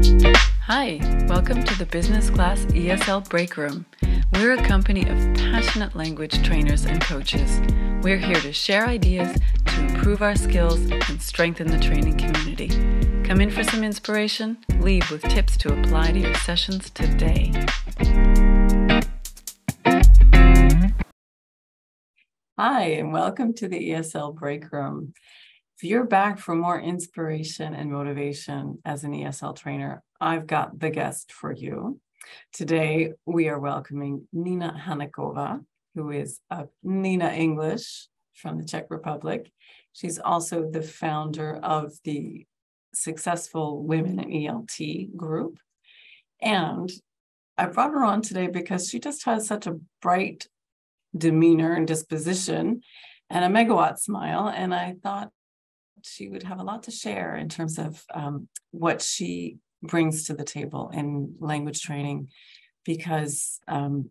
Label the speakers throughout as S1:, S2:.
S1: Hi, welcome to the Business Class ESL Break Room. We're a company of passionate language trainers and coaches. We're here to share ideas to improve our skills and strengthen the training community. Come in for some inspiration, leave with tips to apply to your sessions today. Hi, and welcome to the ESL Break Room. If you're back for more inspiration and motivation as an ESL trainer, I've got the guest for you. Today, we are welcoming Nina Hanáková, who is a Nina English from the Czech Republic. She's also the founder of the Successful Women in ELT group. And I brought her on today because she just has such a bright demeanor and disposition and a megawatt smile. And I thought she would have a lot to share in terms of um, what she brings to the table in language training because um,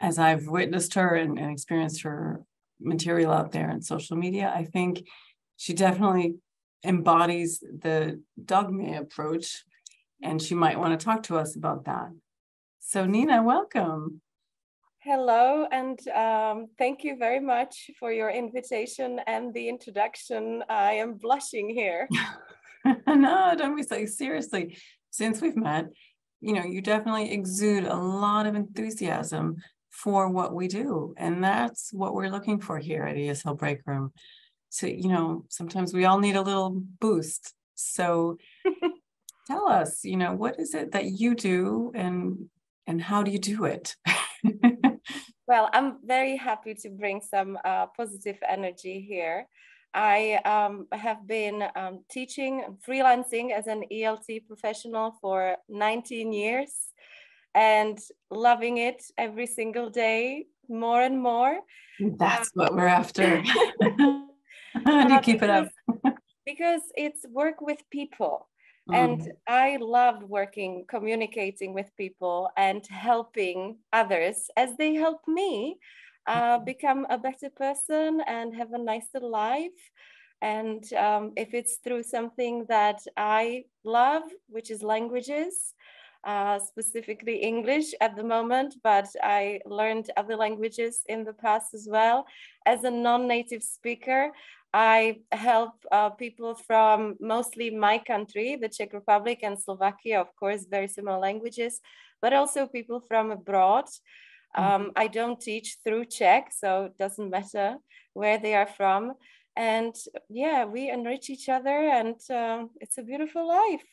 S1: as I've witnessed her and, and, experienced her material out there in social media, I think she definitely embodies the dogme approach, and she might want to talk to us about that. So, Nina, welcome.
S2: Hello, and um, thank you very much for your invitation and the introduction. I am blushing here.
S1: no, don't be so seriously. Since we've met, you know, you definitely exude a lot of enthusiasm for what we do. And that's what we're looking for here at ESL Break Room. So, you know, sometimes we all need a little boost. So tell us, you know, what is it that you do and and how do you do it?
S2: well, I'm very happy to bring some uh, positive energy here. I um, have been um, teaching, freelancing as an ELT professional for 19 years and loving it every single day more and more.
S1: That's um, what we're after. How do you keep it up?
S2: because it's work with people. And mm. I loved working, communicating with people and helping others as they help me uh, mm-hmm. become a better person and have a nicer life. And um, if it's through something that I love, which is languages, uh, specifically English at the moment, but I learned other languages in the past as well. As a non native speaker, I help uh, people from mostly my country, the Czech Republic and Slovakia, of course, very similar languages, but also people from abroad. Um, mm-hmm. I don't teach through Czech, so it doesn't matter where they are from. And yeah, we enrich each other, and um, it's a beautiful life.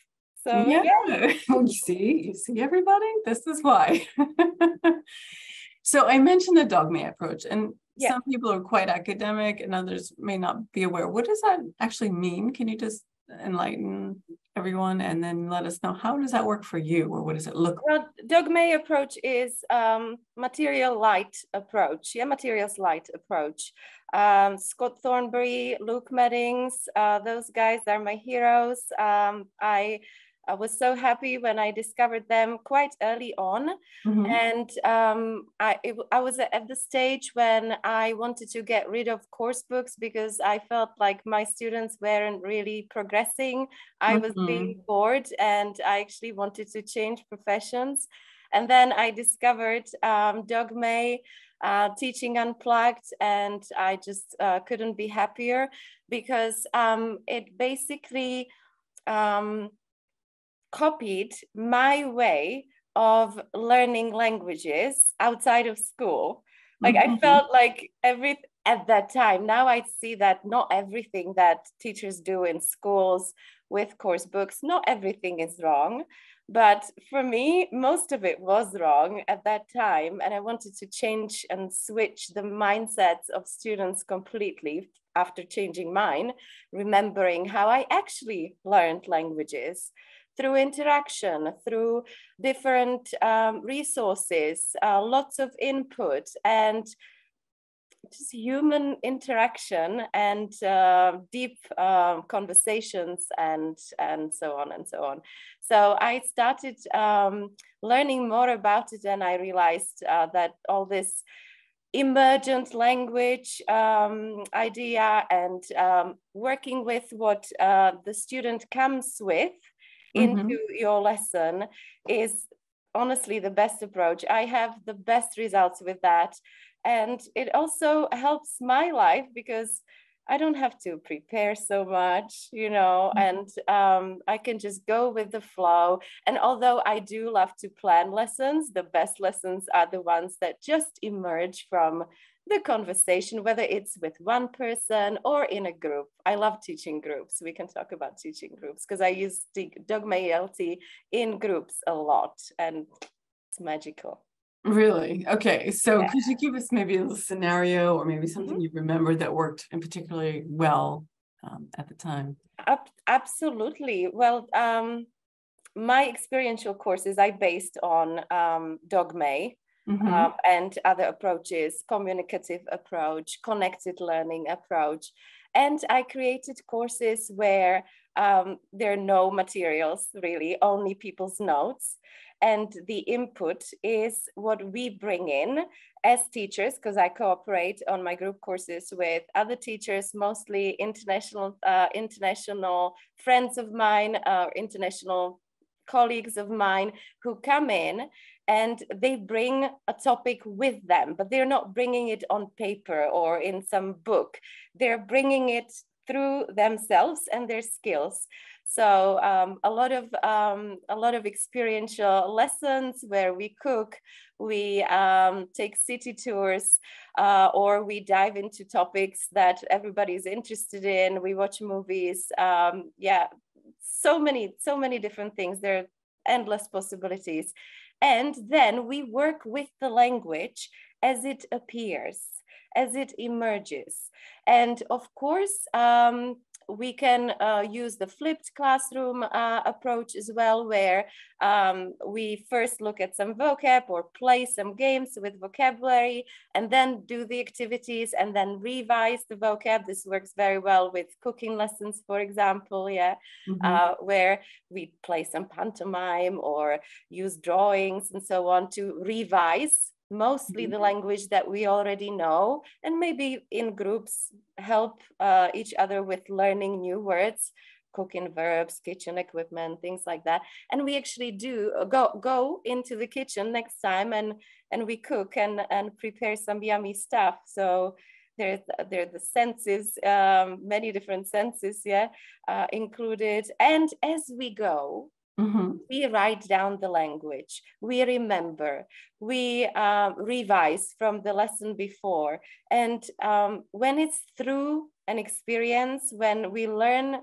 S2: So yeah,
S1: yeah. you see, you see everybody. This is why. so I mentioned the dogme approach, and yeah. some people are quite academic and others may not be aware. What does that actually mean? Can you just enlighten everyone and then let us know how does that work for you or what does it look
S2: like? Well, dogme approach is um, material light approach, yeah, materials light approach. Um, Scott Thornbury, Luke Meddings, uh, those guys are my heroes. Um, I I was so happy when I discovered them quite early on. Mm-hmm. And um, I, it, I was at the stage when I wanted to get rid of course books because I felt like my students weren't really progressing. I mm-hmm. was being bored and I actually wanted to change professions. And then I discovered um, May Uh, teaching unplugged and i just uh, couldn't be happier because um, it basically um, copied my way of learning languages outside of school. Like mm-hmm. I felt like every at that time. Now I see that not everything that teachers do in schools with course books, not everything is wrong. But for me, most of it was wrong at that time. And I wanted to change and switch the mindsets of students completely after changing mine, remembering how I actually learned languages through interaction, through different um, resources, uh, lots of input, and just human interaction and uh, deep uh, conversations and and so on and so on. So I started um, learning more about it, and I realized uh, that all this emergent language um, idea and um, working with what uh, the student comes with into mm-hmm. your lesson is honestly the best approach. I have the best results with that. And it also helps my life because I don't have to prepare so much, you know, mm-hmm. and um, I can just go with the flow. And although I do love to plan lessons, the best lessons are the ones that just emerge from the conversation, whether it's with one person or in a group. I love teaching groups. We can talk about teaching groups because I use Dogme ELT in groups a lot and it's magical.
S1: Really? Okay. So yeah. could you give us maybe a scenario or maybe something mm-hmm. you remember that worked in particularly well um, at the time?
S2: absolutely. Well, um, my experiential courses I based on um, Dogme mm-hmm. um, and other approaches, communicative approach, connected learning approach. And I created courses where um, there are no materials really, only people's notes. And the input is what we bring in as teachers, because I cooperate on my group courses with other teachers, mostly international, uh, international friends of mine, uh, international colleagues of mine who come in and they bring a topic with them, but they're not bringing it on paper or in some book. They're bringing it through themselves and their skills. So um, a lot of um, a lot of experiential lessons where we cook, we um, take city tours, uh, or we dive into topics that everybody's interested in. We watch movies. Um, yeah, so many so many different things. There are endless possibilities. And then we work with the language as it appears, as it emerges. And of course, um, we can uh, use the flipped classroom uh, approach as well, where um, we first look at some vocab or play some games with vocabulary and then do the activities and then revise the vocab. This works very well with cooking lessons, for example, yeah, mm -hmm. uh, where we play some pantomime or use drawings and so on to revise mostly the mm-hmm. language that we already know, and maybe in groups help uh, each other with learning new words, cooking verbs, kitchen equipment, things like that. And we actually do uh, go go into the kitchen next time and and we cook and and prepare some yummy stuff. So there there are the senses, um, many different senses, yeah, uh, included. And as we go, Mm-hmm. We write down the language, we remember, we uh, revise from the lesson before. And um, when it's through an experience, when we learn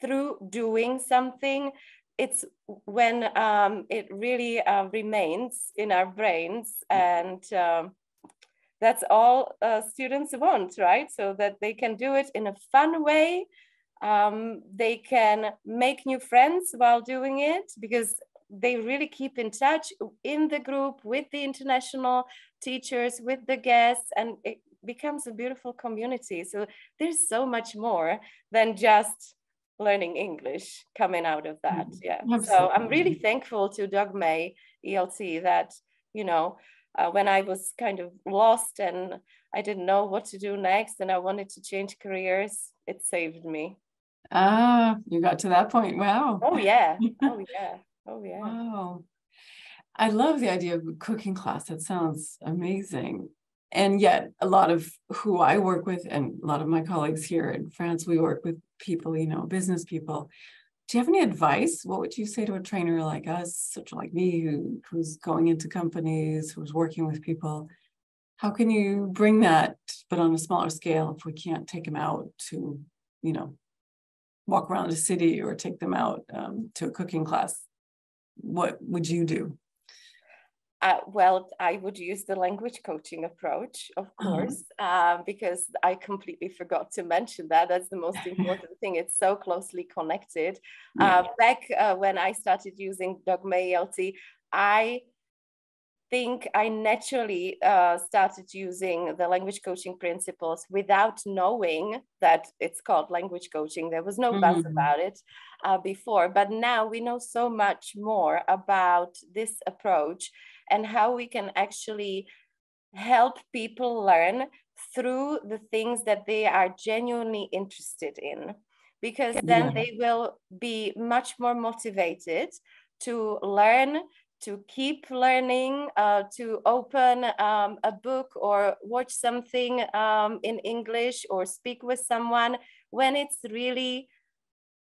S2: through doing something, it's when um, it really uh, remains in our brains. And um, that's all uh, students want, right? So that they can do it in a fun way um, they can make new friends while doing it because they really keep in touch in the group with the international teachers, with the guests, and it becomes a beautiful community. So there's so much more than just learning English coming out of that. Mm-hmm. Yeah. Absolutely. So I'm really thankful to Dogme ELT that, you know, uh, when I was kind of lost and I didn't know what to do next and I wanted to change careers, it saved me.
S1: Ah, you got to that point. Wow.
S2: Oh yeah. Oh yeah. Oh yeah.
S1: Wow. I love the idea of a cooking class. That sounds amazing. And yet a lot of who I work with and a lot of my colleagues here in France, we work with people, you know, business people. Do you have any advice? What would you say to a trainer like us, such like me, who, who's going into companies, who's working with people? How can you bring that, but on a smaller scale, if we can't take them out to, you know, walk around the city or take them out um, to a cooking class, what would you do?
S2: Uh, well, I would use the language coaching approach, of uh-huh. course, uh-huh. uh, because I completely forgot to mention that. That's the most important thing. It's so closely connected. Yeah. Uh, back uh, when I started using Dogme ELT, I think I naturally uh, started using the language coaching principles without knowing that it's called language coaching. There was no mm-hmm. buzz about it uh, before, but now we know so much more about this approach and how we can actually help people learn through the things that they are genuinely interested in because then yeah. they will be much more motivated to learn to keep learning, uh, to open um, a book or watch something um, in English or speak with someone when it's really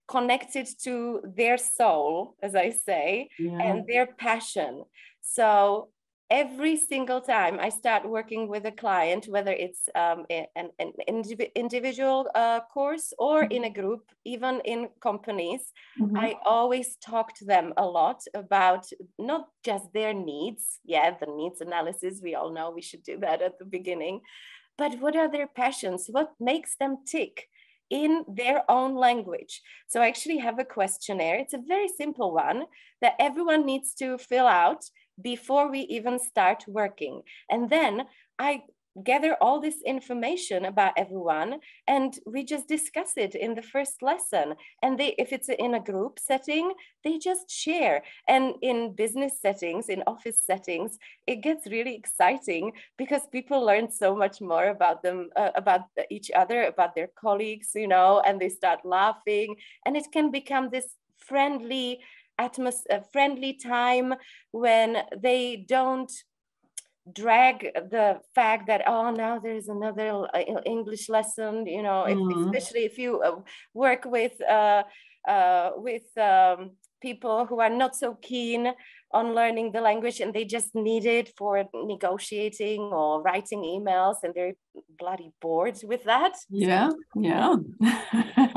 S2: connected to their soul, as I say, yeah. and their passion. So every single time I start working with a client, whether it's um, an, an indiv- individual uh, course or in a group, even in companies, mm-hmm. I always talk to them a lot about not just their needs. Yeah, the needs analysis, we all know we should do that at the beginning. But what are their passions? What makes them tick? in their own language. So I actually have a questionnaire. It's a very simple one that everyone needs to fill out before we even start working. And then I gather all this information about everyone and we just discuss it in the first lesson. And they if it's in a group setting they just share. And in business settings in office settings it gets really exciting because people learn so much more about them uh, about each other about their colleagues you know and they start laughing. And it can become this friendly atmosphere, friendly time when they don't drag the fact that oh now there's another uh, english lesson you know mm-hmm. especially if you uh, work with uh, uh, with um, people who are not so keen on learning the language and they just need it for negotiating or writing emails and they're bloody bored with that.
S1: Yeah yeah.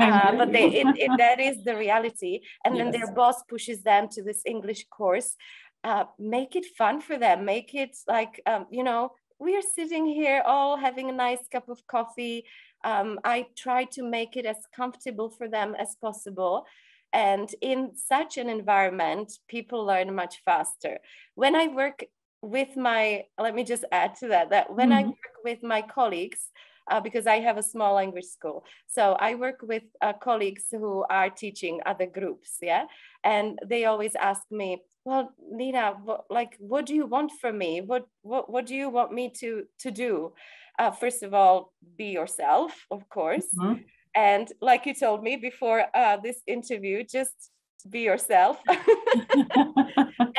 S2: uh, but they, it, it, that is the reality. And yes. then their boss pushes them to this english course. Uh, make it fun for them. Make it like um, you know we are sitting here all having a nice cup of coffee. Um, i try to make it as comfortable for them as possible and in such an environment, people learn much faster. When I work with my, let me just add to that, that when mm-hmm. I work with my colleagues, uh, because I have a small language school. So I work with uh, colleagues who are teaching other groups, yeah? And they always ask me, well, Nina, what, like, what do you want from me? What, what, what do you want me to, to do? Uh, first of all, be yourself, of course. Mm-hmm. And like you told me before uh, this interview, just be yourself.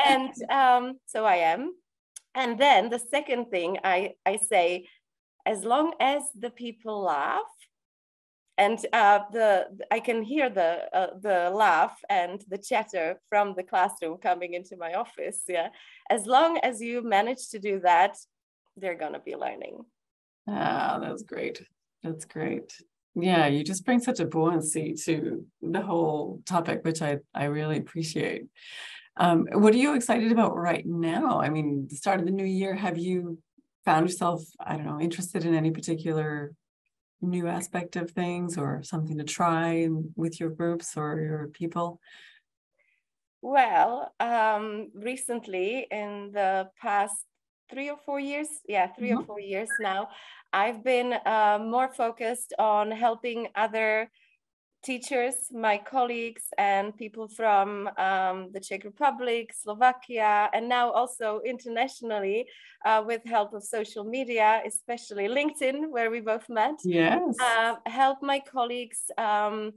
S2: and um, so I am. And then the second thing I, I say, as long as the people laugh, and uh, the I can hear the uh, the laugh and the chatter from the classroom coming into my office. Yeah, as long as you manage to do that, they're gonna be learning.
S1: Ah, that's great. That's great. Yeah, you just bring such a buoyancy to the whole topic, which I, I really appreciate. Um, what are you excited about right now? I mean, the start of the new year, have you found yourself, I don't know, interested in any particular new aspect of things or something to try with your groups or your people?
S2: Well, um, recently in the past three or four years, yeah, 3 mm-hmm. or four years now, I've been uh, more focused on helping other teachers, my colleagues, and people from um, the Czech Republic, Slovakia, and now also internationally uh, with help of social media, especially LinkedIn, where we both met.
S1: Yes.
S2: Uh, help my colleagues um,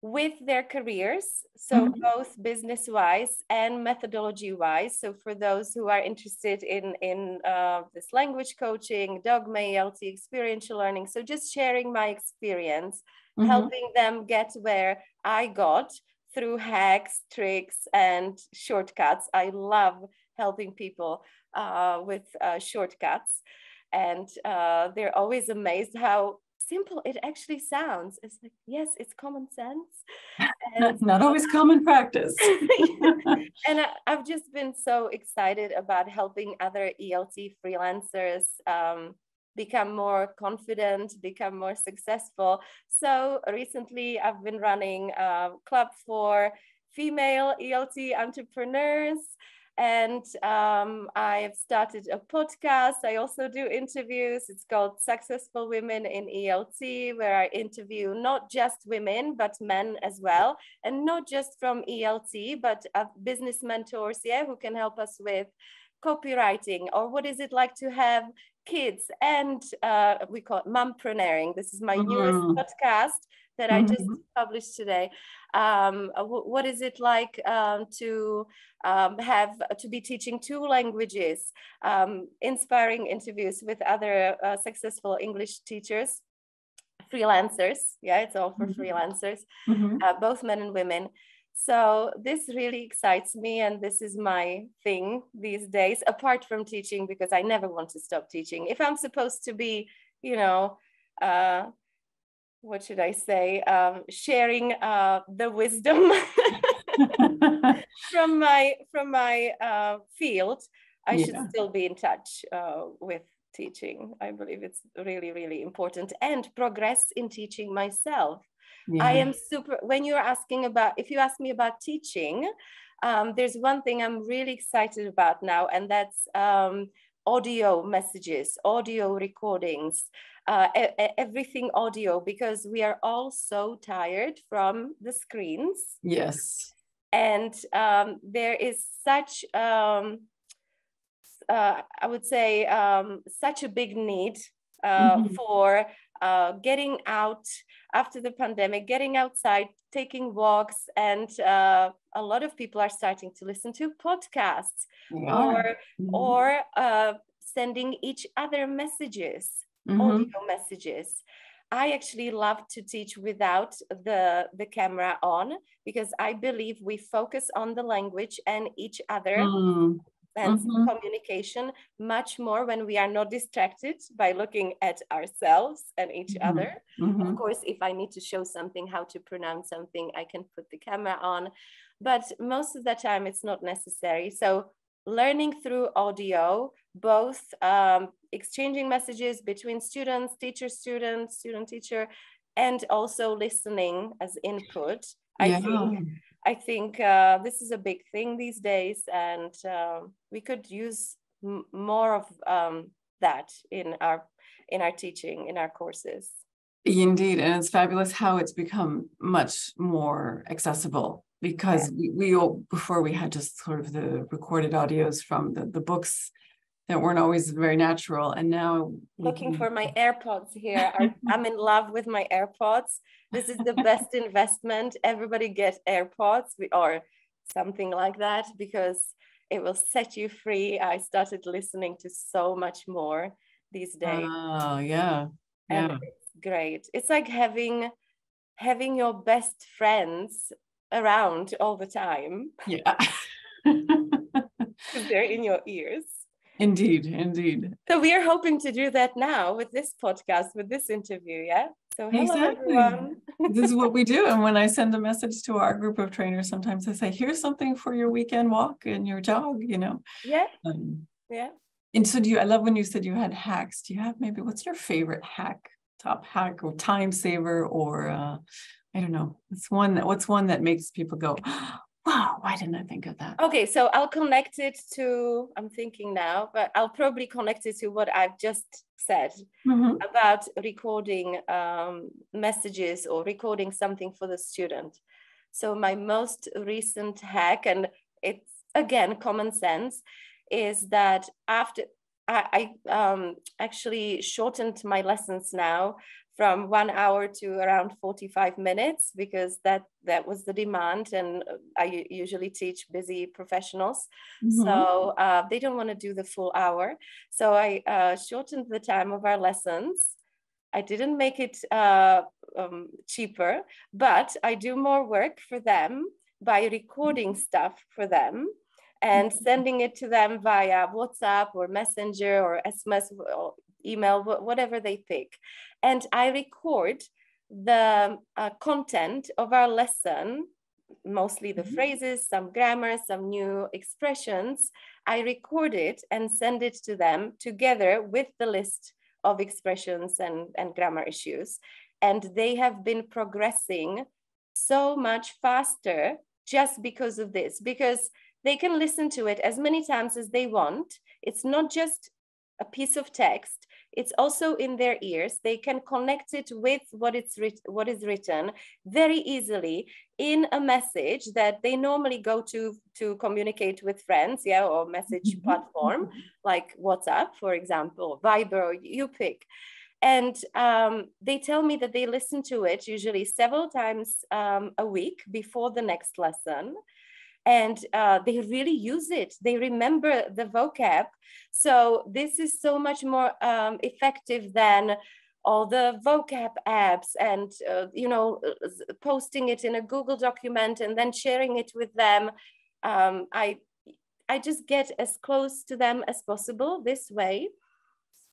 S2: with their careers, so mm-hmm. both business wise and methodology wise. So for those who are interested in in uh, this language coaching, Dogme ELT, experiential learning, so just sharing my experience, mm-hmm. helping them get where I got through hacks, tricks, and shortcuts. I love helping people uh, with uh, shortcuts. And uh, they're always amazed how simple it actually sounds. It's like, yes, it's common sense.
S1: And, Not always common practice.
S2: and I, have just been so excited about helping other ELT freelancers um, become more confident, become more successful. So recently I've been running a club for female ELT entrepreneurs and um, I've started a podcast. I also do interviews. It's called Successful Women in ELT, where I interview not just women, but men as well. And not just from ELT, but uh, business mentors, yeah, who can help us with copywriting or what is it like to have kids and uh, we call it mompreneuring. This is my mm-hmm. newest podcast that I just mm-hmm. published today. Um, what is it like um, to um, have to be teaching two languages? Um, inspiring interviews with other uh, successful English teachers, freelancers. Yeah, it's all for mm-hmm. freelancers, mm-hmm. uh, both men and women. So this really excites me, and this is my thing these days. Apart from teaching, because I never want to stop teaching. If I'm supposed to be, you know. Uh, what should I say, um, sharing uh, the wisdom from my from my uh, field, I yeah. should still be in touch uh, with teaching. I believe it's really really important and progress in teaching myself. Yeah. I am super. When you're asking about, if you ask me about teaching, um, there's one thing I'm really excited about now, and that's um, audio messages, audio recordings uh, everything audio because we are all so tired from the screens.
S1: Yes.
S2: And um, there is such, um, uh, I would say, um, such a big need uh, mm-hmm. for uh, getting out after the pandemic, getting outside, taking walks, and uh, a lot of people are starting to listen to podcasts or mm-hmm. or uh, sending each other messages mm-hmm. audio messages. I actually love to teach without the, the camera on because I believe we focus on the language and each other mm. and mm-hmm. communication much more when we are not distracted by looking at ourselves and each mm-hmm. other. Mm-hmm. Of course, if I need to show something, how to pronounce something, I can put the camera on. But most of the time, it's not necessary. So learning through audio, both um, exchanging messages between students, teacher, student, student, teacher, and also listening as input. I yeah. think I think uh, this is a big thing these days, and uh, we could use m- more of um, that in our in our teaching in our courses.
S1: Indeed, and it's fabulous how it's become much more accessible because yeah. we, we all before we had just sort of the recorded audios from the, the books that weren't always very natural. And now
S2: looking for my airpods here. I'm in love with my airpods. This is the best investment. Everybody get airpods. Or something like that because it will set you free. I started listening to so much more these days.
S1: Oh yeah. Yeah.
S2: and it's great. It's like having having your best friends around all the time.
S1: Yeah.
S2: they're in your ears.
S1: Indeed, indeed.
S2: So we are hoping to do that now with this podcast, with this interview, yeah? So hello exactly. everyone.
S1: this is what we do. And when I send a message to our group of trainers, sometimes I say, here's something for your weekend walk and your jog, you know?
S2: Yeah. Um, yeah.
S1: And so do you, I love when you said you had hacks. Do you have maybe, what's your favorite hack, top hack or time saver or uh, I don't know. It's one that what's one that makes people go, wow, why didn't I think of that?
S2: Okay, so I'll connect it to, I'm thinking now, but I'll probably connect it to what I've just said mm-hmm. about recording um, messages or recording something for the student. So my most recent hack, and it's again common sense, is that after I, I um, actually shortened my lessons now from one hour to around 45 minutes because that that was the demand and i usually teach busy professionals. Mm-hmm. so uh, they don't want to do the full hour. So i uh, shortened the time of our lessons. I didn't make it uh, um, cheaper but i do more work for them by recording stuff for them and mm-hmm. sending it to them via whatsapp or messenger or sms or email whatever they pick and I record the uh, content of our lesson, mostly the mm-hmm. phrases, some grammar, some new expressions. I record it and send it to them together with the list of expressions and, and grammar issues. And they have been progressing so much faster just because of this, because they can listen to it as many times as they want. It's not just a piece of text, it's also in their ears. They can connect it with what it's writ- what is written very easily in a message that they normally go to to communicate with friends, yeah, or message mm-hmm. platform like WhatsApp, for example, Viber, you pick. And um, they tell me that they listen to it usually several times um, a week before the next lesson. And uh, they really use it. They remember the vocab. So this is so much more um, effective than all the vocab apps and uh, you know posting it in a google document and then sharing it with them um, i i just get as close to them as possible this way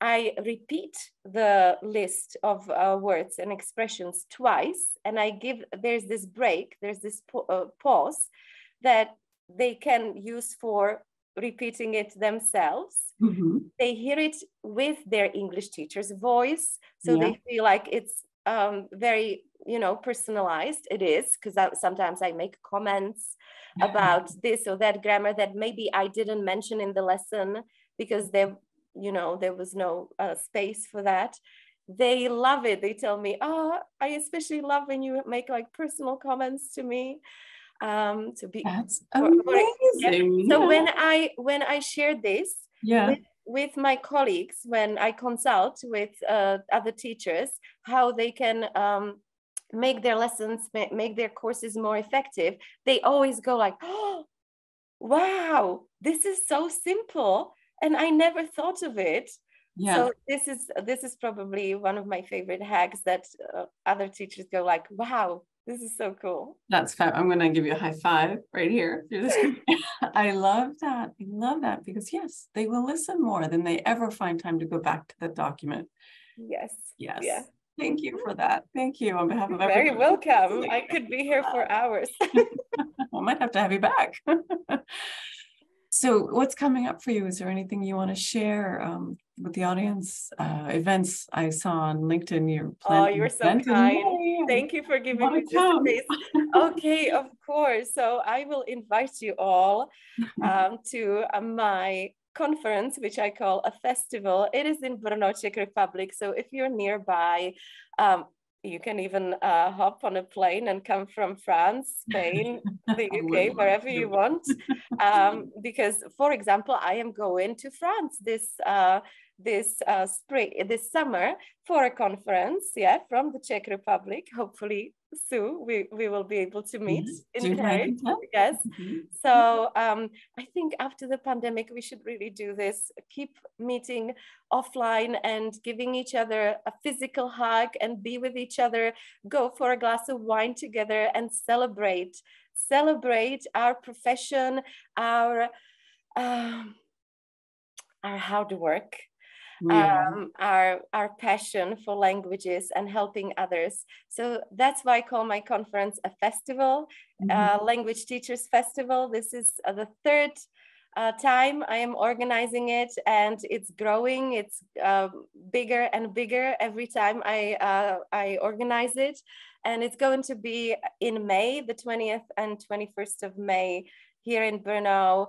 S2: I repeat the list of uh, words and expressions twice, and I give, there's this break, there's this uh, pause that they can use for repeating it themselves. Mm-hmm. They hear it with their English teacher's voice, so yeah. they feel like it's um, very, you know, personalized. It is because sometimes I make comments about this or that grammar that maybe I didn't mention in the lesson because they you know, there was no uh, space for that. They love it. They tell me, oh, I especially love when you make like personal comments to me. Um, to be
S1: that's amazing.
S2: Yeah. So when I when I share this
S1: yeah.
S2: with, with my colleagues, when I consult with uh, other teachers, how they can um, make their lessons, make their courses more effective, they always go like, oh, wow, this is so simple and I never thought of it. Yeah. So this is this is probably one of my favorite hacks that uh, other teachers go like, "Wow, this is so cool."
S1: That's fab. I'm going to give you a high five right here. I love that. I love that because yes, they will listen more than they ever find time to go back to the document.
S2: Yes.
S1: Yes. Yeah. Thank you for that. Thank you on behalf of
S2: everyone. Very welcome. I could be here for hours.
S1: I might have to have you back. So, what's coming up for you? Is there anything you want to share um, with the audience? Uh, events I saw on LinkedIn. You're planning.
S2: oh, you're so kind. Thank you for giving me this space. okay, of course. So, I will invite you all um, to uh, my conference, which I call a festival. It is in Brno, Czech Republic. So, if you're nearby, um, you can even uh, hop on a plane and come from France, Spain, the UK, wherever you want. Um, because, for example, I am going to France this uh, this uh, spring, this summer for a conference, yeah, from the Czech Republic. Hopefully, soon we, we will be able to meet mm-hmm. in Paris. Yes. Mm-hmm. So um, I think after the pandemic, we should really do this. Keep meeting offline and giving each other a physical hug and be with each other. Go for a glass of wine together and celebrate. Celebrate our profession, our um, our hard work yeah. um, our our passion for languages and helping others. So that's why I call my conference a festival, mm-hmm. uh, language teachers festival. This is uh, the third. Uh, time I am organizing it and it's growing. It's uh, bigger and bigger every time I uh, I organize it, and it's going to be in May, the 20th and 21st of May, here in Brno.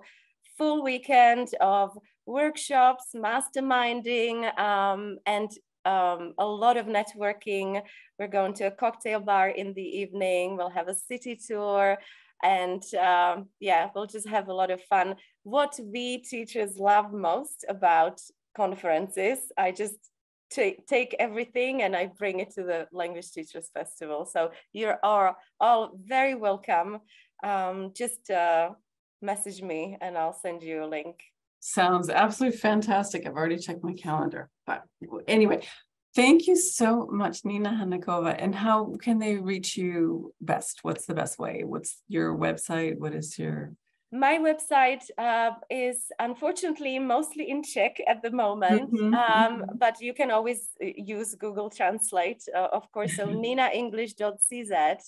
S2: Full weekend of workshops, masterminding, um, and um, a lot of networking. We're going to a cocktail bar in the evening. We'll have a city tour. And um, yeah, we'll just have a lot of fun. What we teachers love most about conferences, I just take, everything and I bring it to the Language Teachers Festival. So you're all, all very welcome. Um, just uh, message me and I'll send you a link.
S1: Sounds absolutely fantastic. I've already checked my calendar. But anyway, thank you so much, Nina Hanáková. And how can they reach you best? What's the best way? What's your website? What is your
S2: my website uh, is unfortunately mostly in Czech at the moment, mm-hmm, um, mm-hmm. but you can always uh, use Google Translate, uh, of course. So ninaenglish.cz.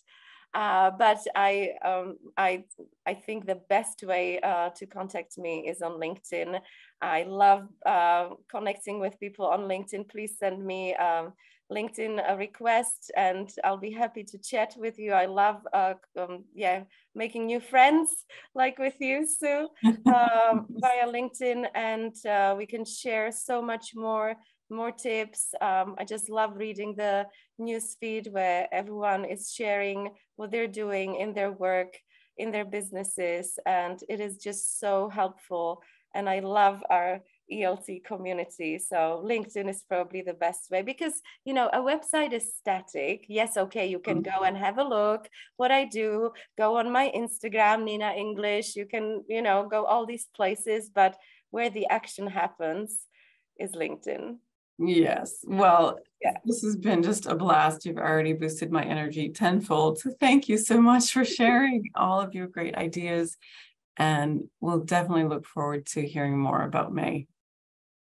S2: Uh, but I, um, I, I think the best way uh, to contact me is on LinkedIn. I love uh, connecting with people on LinkedIn. Please send me um, LinkedIn a request and I'll be happy to chat with you. I love, uh, um, yeah, making new friends like with you, Sue, um, via LinkedIn. And uh, we can share so much more more tips. Um, I just love reading the news feed where everyone is sharing what they're doing in their work, in their businesses, and it is just so helpful. And I love our ELT community. So LinkedIn is probably the best way because you know a website is static. Yes, okay, you can go and have a look what I do. Go on my Instagram, Nina English. You can you know go all these places, but where the action happens is LinkedIn.
S1: Yes. Well, yeah. this has been just a blast. You've already boosted my energy tenfold. So thank you so much for sharing all of your great ideas. And we'll definitely look forward to hearing more about May.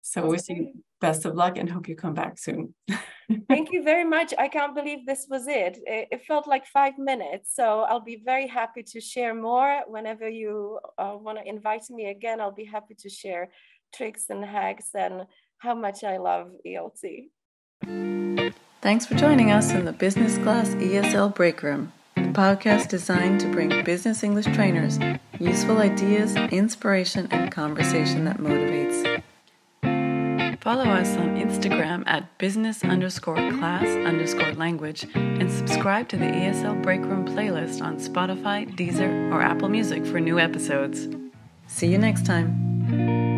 S1: So That's wishing you best of luck and hope you come back soon.
S2: Thank you very much. I can't believe this was it. It felt like five minutes. So I'll be very happy to share more whenever you uh, want to invite me again. I'll be happy to share tricks and hacks and how much I love ELT.
S1: Thanks for joining us in the Business Class ESL Break Room, the podcast designed to bring business English trainers useful ideas, inspiration, and conversation that motivates. Follow us on Instagram at business underscore class underscore language and subscribe to the ESL Break Room playlist on Spotify, Deezer, or Apple Music for new episodes. See you next time.